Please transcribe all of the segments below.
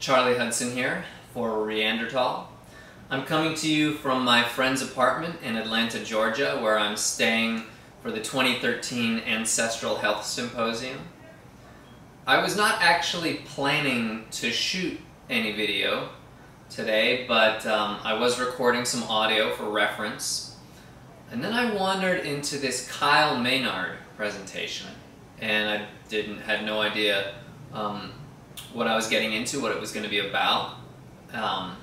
Charlie Hudson here for Reanderthal. I'm coming to you from my friend's apartment in Atlanta, Georgia, where I'm staying for the 2013 Ancestral Health Symposium. I was not actually planning to shoot any video today, but um, I was recording some audio for reference. And then I wandered into this Kyle Maynard presentation, and I didn't had no idea um, what I was getting into, what it was going to be about. Um,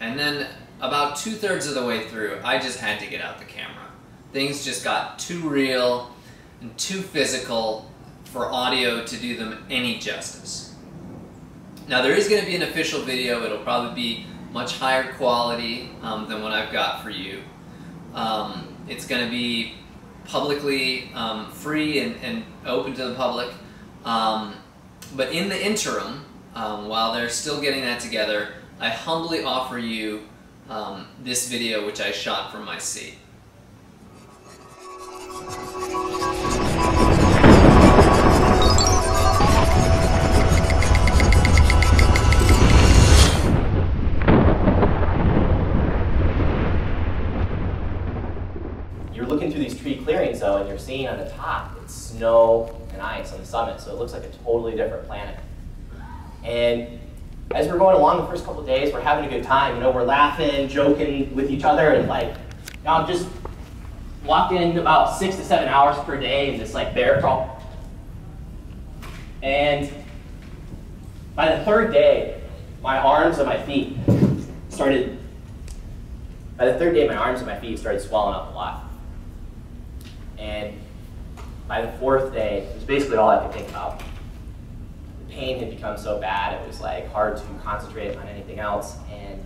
and then about two thirds of the way through, I just had to get out the camera. Things just got too real and too physical for audio to do them any justice. Now there is going to be an official video. It'll probably be much higher quality um, than what I've got for you. Um, it's going to be publicly um, free and, and, open to the public. But in the interim, um, while they're still getting that together, I humbly offer you um, this video which I shot from my seat. You're looking through these tree clearings though, and you're seeing on the top, and ice on the summit, so it looks like a totally different planet. And as we're going along the first couple days, we're having a good time. You know, we're laughing, joking with each other, and like, you know, I'm just walking about six to seven hours per day in this like bear crawl. And by the third day, my arms and my feet started, by the third day, my arms and my feet started swelling up a lot. And by the fourth day, it was basically all I could think about The pain had become so bad, it was like hard to concentrate on anything else. And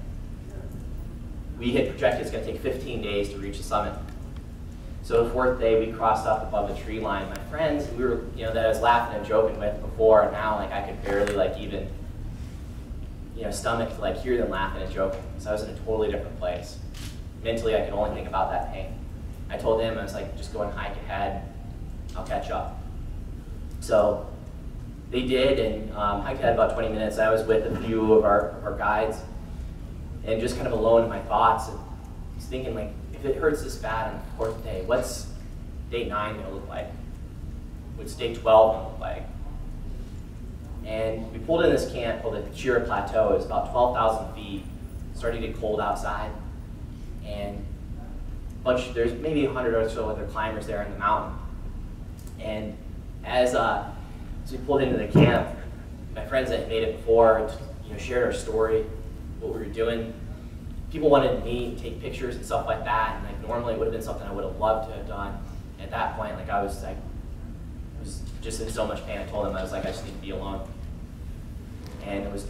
we had projected it's going to take 15 days to reach the summit. So the fourth day, we crossed up above the tree line. My friends, we were, you know, that I was laughing and joking with before, and now like I could barely like even, you know, stomach to like hear them laughing and joking. So I was in a totally different place. Mentally, I could only think about that pain. I told him, I was like, just go and hike ahead. I'll catch up. So they did, and um, I had about 20 minutes. I was with a few of our, our guides, and just kind of alone in my thoughts, and was thinking, like, if it hurts this bad on the fourth day, what's day nine gonna look like? What's day 12 gonna look like? And we pulled in this camp called the Shira Plateau. It's about 12,000 feet. starting to get cold outside, and bunch. There's maybe 100 or so other climbers there in the mountain. And as uh, so we pulled into the camp. My friends that had made it before, you know, shared our story, what we were doing. People wanted me to take pictures and stuff like that, and like normally it would have been something I would have loved to have done. At that point, like I was like, was just in so much pain. I told them I was like, I just need to be alone, and it was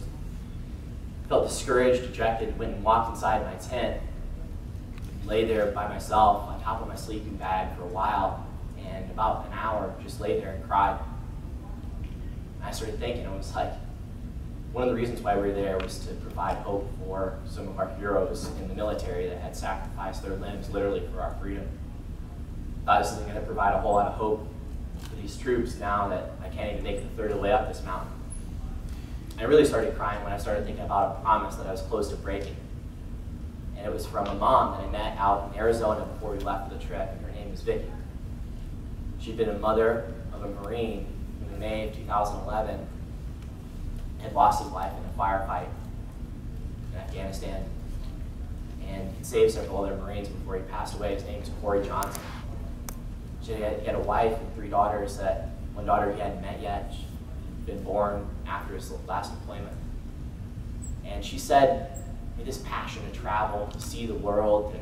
felt discouraged, dejected. Went and walked inside my tent, lay there by myself on top of my sleeping bag for a while, and about an hour just lay there and cried. I started thinking, I was like, one of the reasons why we were there was to provide hope for some of our heroes in the military that had sacrificed their limbs literally for our freedom. I thought this isn't going to provide a whole lot of hope for these troops now that I can't even make a third of the way up this mountain. I really started crying when I started thinking about a promise that I was close to breaking. And it was from a mom that I met out in Arizona before we left for the trip, and her name is Vicki. She'd been a mother of a Marine in May of 2011 had lost his life in a firefight in Afghanistan and saved several other Marines before he passed away. His name is Corey Johnson. She had, he had a wife and three daughters that one daughter he hadn't met yet. She'd been born after his last deployment. And she said, He had this passion to travel, to see the world,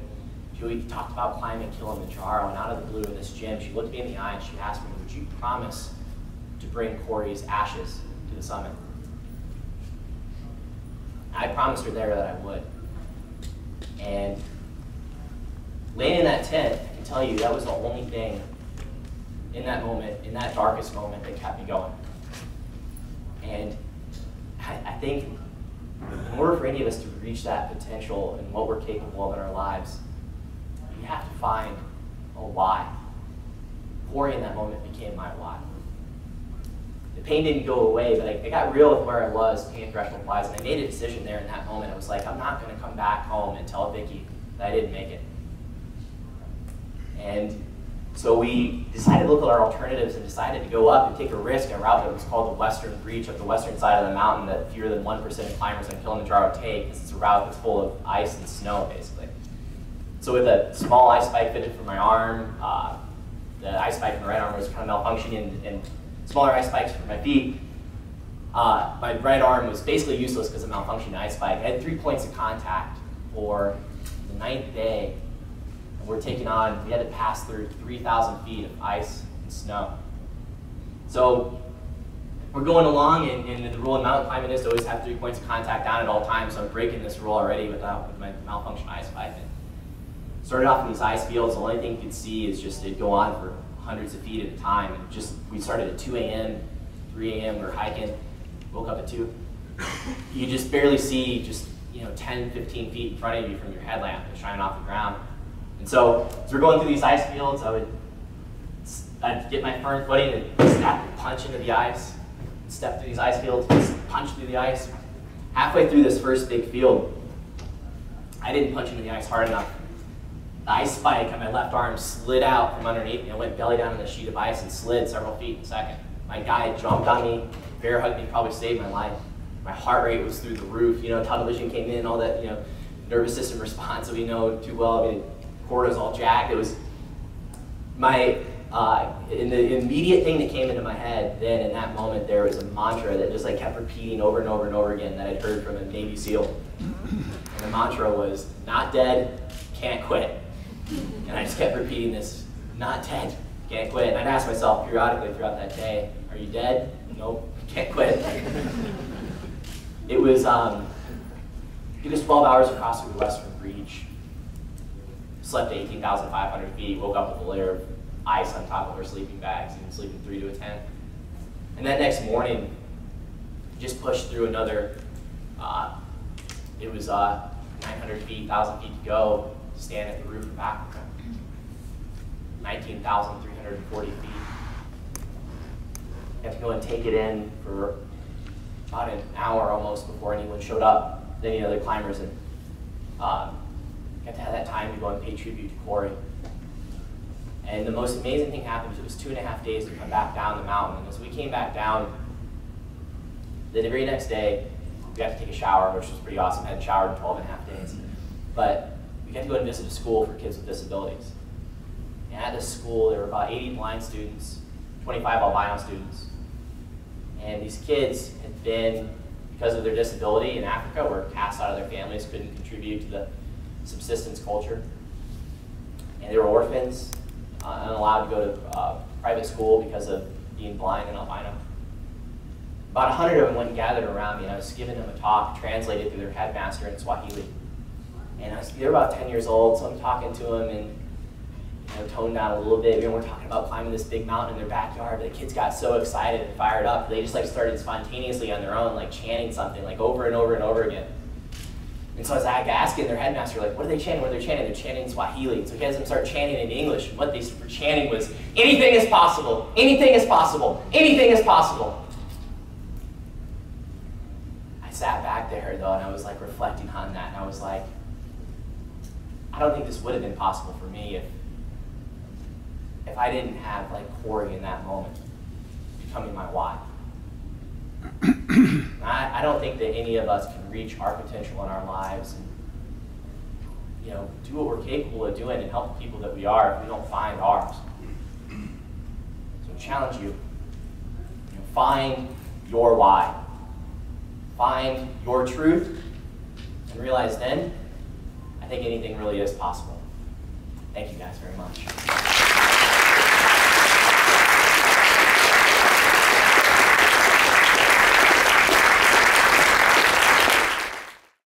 she talked about climbing Kilimanjaro, and out of the blue in this gym, she looked me in the eye and she asked me, would you promise to bring Corey's ashes to the summit. I promised her there that I would. And laying in that tent, I can tell you that was the only thing in that moment, in that darkest moment, that kept me going. And I, I think in order for any of us to reach that potential and what we're capable of in our lives, we have to find a why. Corey in that moment became my why the pain didn't go away, but I, I got real with where I was pain threshold wise, and I made a decision there in that moment. I was like, I'm not going to come back home and tell Vicky that I didn't make it. And so we decided to look at our alternatives and decided to go up and take a risk, a route that was called the Western Breach of the western side of the mountain that fewer than 1% of climbers on Kilimanjaro take because it's a route that's full of ice and snow, basically. So with a small ice spike fitted for my arm, uh, the ice spike in the right arm was kind of malfunctioning and, and smaller ice spikes for my feet. Uh, my right arm was basically useless because of malfunctioning ice spike. I had three points of contact for the ninth day. And we're taking on, we had to pass through 3,000 feet of ice and snow. So we're going along, and, and the rule in mountain climbing is to always have three points of contact down at all times. So I'm breaking this rule already with my malfunction ice spike. And started off in these ice fields. The only thing you could see is just it'd go on for hundreds of feet at a time. And just we started at 2 a.m., 3 a.m. We are hiking. Woke up at 2. You just barely see just you know 10, 15 feet in front of you from your headlamp that's shining off the ground. And so as we're going through these ice fields, I would I'd get my firm footing and snap punch into the ice, step through these ice fields, punch through the ice. Halfway through this first big field, I didn't punch into the ice hard enough the ice spike on my left arm slid out from underneath me. and went belly down in the sheet of ice and slid several feet in a second. My guy jumped on me, bear hugged me, probably saved my life. My heart rate was through the roof. You know, tunnel vision came in, all that, you know, nervous system response that we know too well. I mean, cortisol jacked. It was my, uh, in the immediate thing that came into my head then in that moment, there was a mantra that just like kept repeating over and over and over again that I'd heard from a Navy SEAL. And the mantra was, not dead, can't quit. And I just kept repeating this, not dead, can't quit. And I'd ask myself periodically throughout that day, are you dead? Nope, can't quit. it was, um, it was 12 hours across the Western Breach. Slept 18,500 feet, woke up with a layer of ice on top of our sleeping bags, and sleeping three to a tent. And that next morning, just pushed through another, uh, it was uh, 900 feet, 1,000 feet to go, stand at the roof of Africa. 19,340 feet. You have to go and take it in for about an hour almost before anyone showed up, any other climbers, and um, got to have that time to go and pay tribute to Corey. And the most amazing thing happened it was two and a half days to come back down the mountain. And as we came back down, the very next day, we got to take a shower, which was pretty awesome. I hadn't showered in 12 and a half days. But we got to go and visit a school for kids with disabilities. And at this school, there were about 80 blind students, 25 albino students. And these kids had been, because of their disability in Africa, were cast out of their families, couldn't contribute to the subsistence culture. And they were orphans, uh, unallowed to go to uh, private school because of being blind and albino. About 100 of them went and gathered around me, and I was giving them a talk translated through their headmaster in Swahili. And I was, they're about 10 years old, so I'm talking to them and you know, toned down a little bit. And we're talking about climbing this big mountain in their backyard. The kids got so excited and fired up, they just like started spontaneously on their own, like chanting something like over and over and over again. And so I was like asking their headmaster, like, what are they chanting? What are they chanting? They're chanting Swahili. So he has them start chanting in English. And what they were chanting was, anything is possible, anything is possible, anything is possible. I sat back there though, and I was like reflecting on that, and I was like, don't think this would have been possible for me if if I didn't have like Corey in that moment becoming my wife. I, I don't think that any of us can reach our potential in our lives and you know do what we're capable of doing and help the people that we are if we don't find ours. So I challenge you, you know, find your why. Find your truth and realize then think anything really is possible. Thank you guys very much.